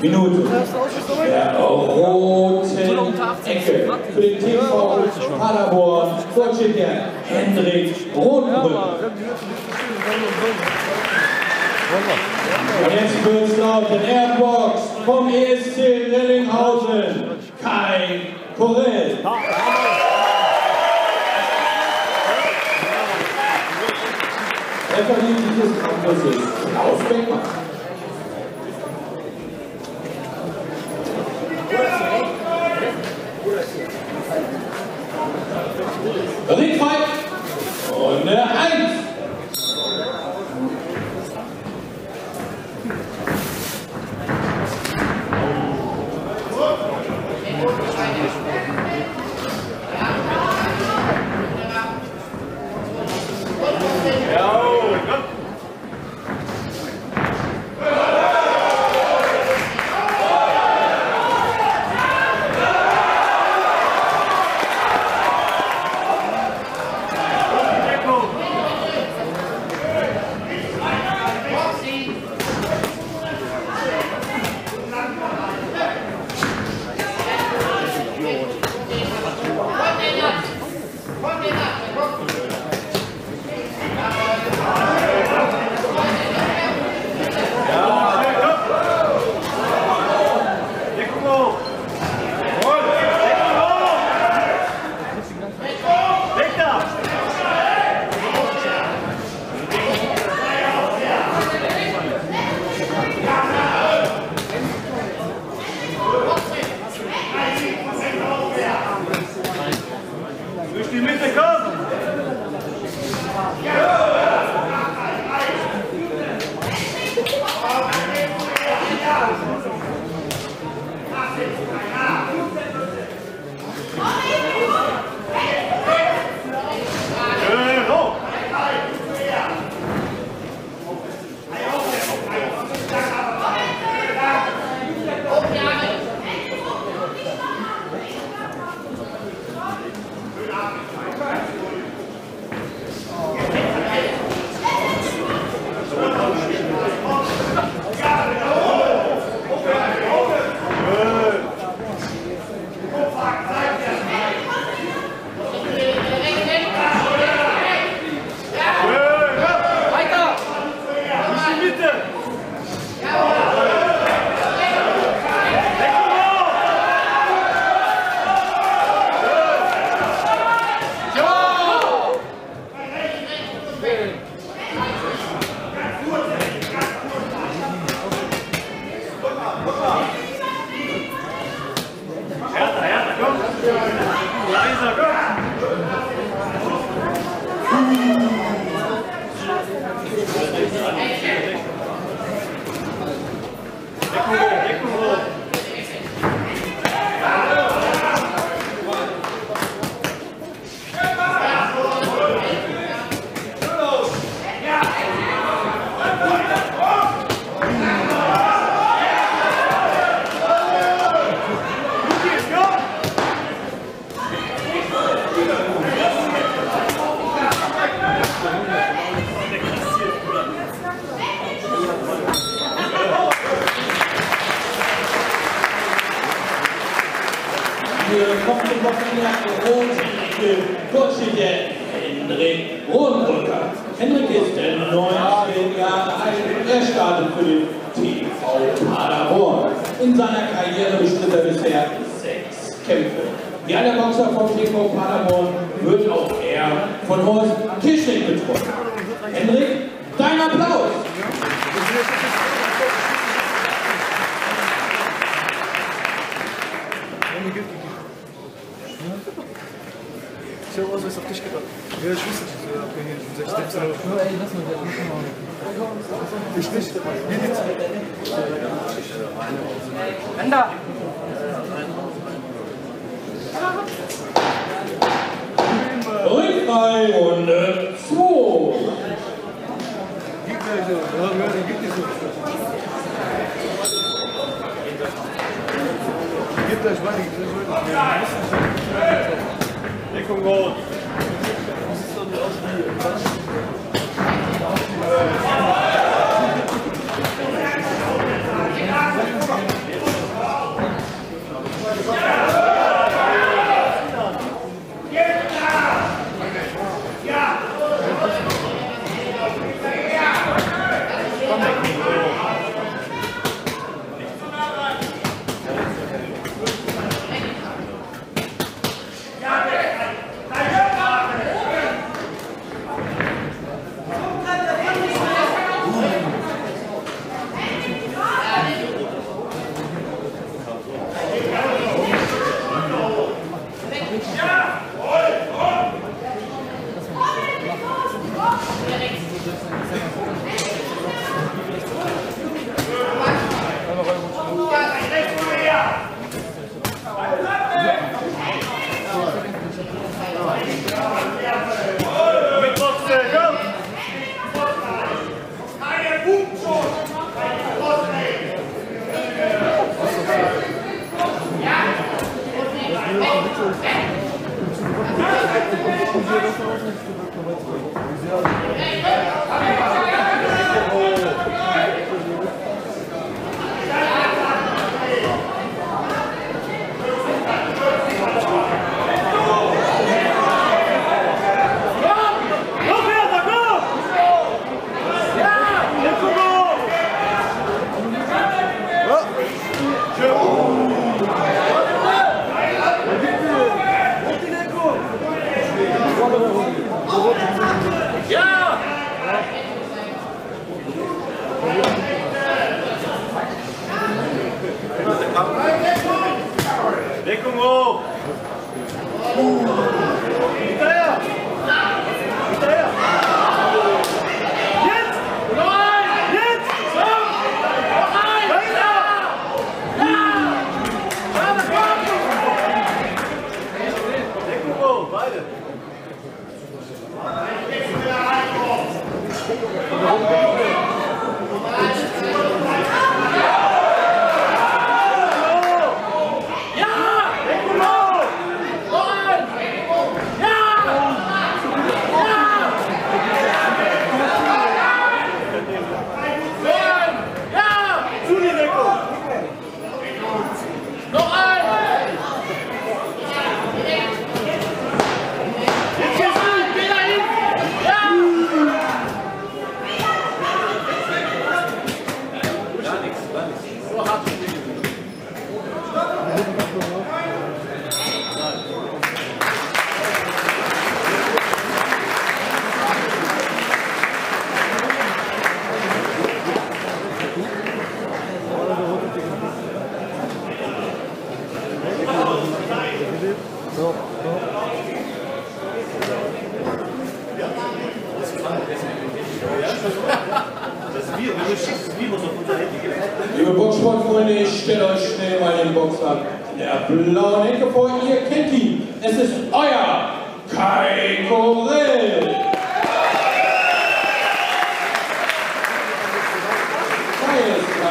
Minute. Der roten Ecke für den TV Paderborn. Dort steht der Hendrik Rotenbrück. Und jetzt wird es laut in Airbox vom ESC Lillinghausen. Kai Korell. Er verdient dieses Kampfes Aufdecken. Thank. Ecke. Dort steht der Hendrik Rodenbrücker. Hendrik ist der 19 Jahre alt. Er startet für den TV Paderborn. In seiner Karriere bestritt er bisher sechs Kämpfe. Wie alle Boxer vom TV Paderborn wird auch er von Horst Tischling betreut. Hendrik, dein Applaus! Ich habe was auf dich gedacht. Ja, ich wusste nicht, so, okay, hier, 16 Euro. Ich nicht. Wie geht's? Ender! Ringfrei Runde Beşiktaş var Ne Kongol. Yeah. just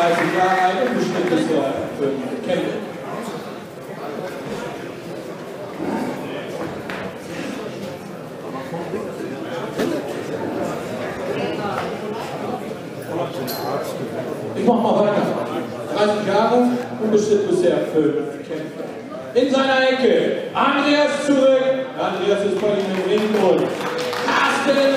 30 Jahre alt und bestimmt bisher fünf Kämpfe. Ich mach mal weiter. 30 Jahre und bestimmt bisher fünf Kämpfe. In seiner Ecke Andreas zurück. Andreas ist bei ihm im Ring Carsten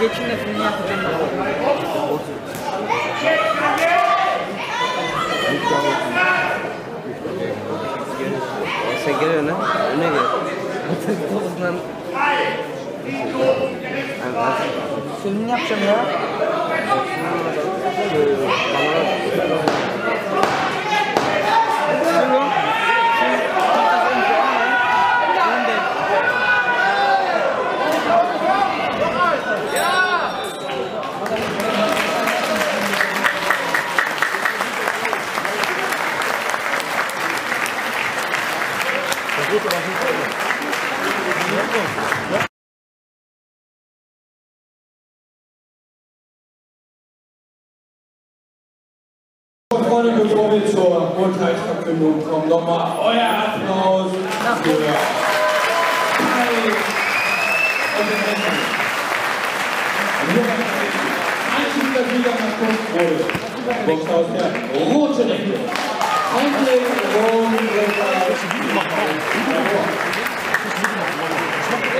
geçinle filmi yapacağım. Sen gel öne. Öne gel. Topuklan. Filmini yapacağım ya. Freunde, bevor wir zur Urteilsverkündung kommen, nochmal euer Applaus für Kai und den Menschen. Einziger Sieger nach Kunst wurde Box aus der roten Ecke. Hendrik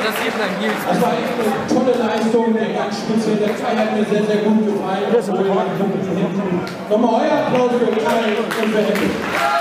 Das sieht man hier. Das war echt eine tolle Leistung, der ganz speziell, der Kai hat mir sehr, sehr gut gefallen. Nochmal euer Applaus für Kai und für Hendrik.